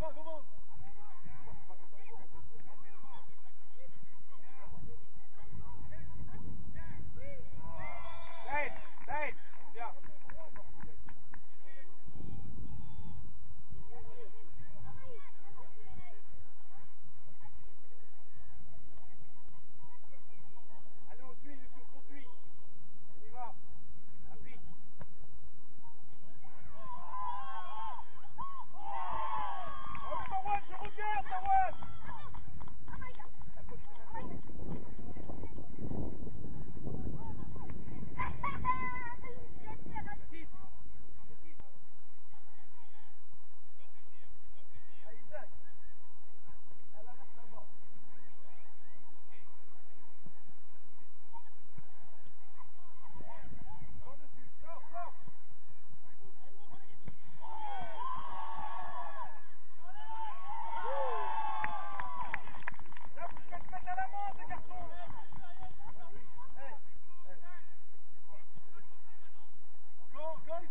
come on, come on.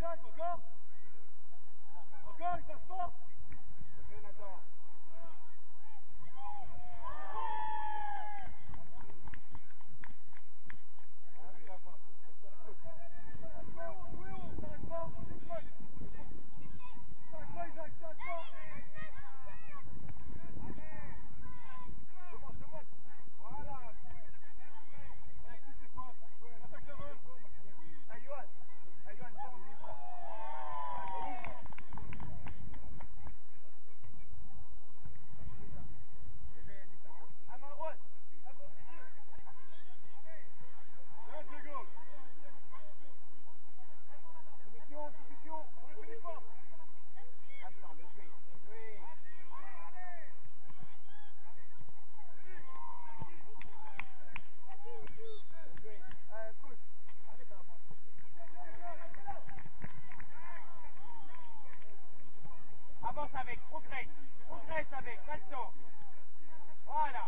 Encore Encore, il passe pas. Nathan avance avec, progresse, progresse avec, pas le temps. Voilà.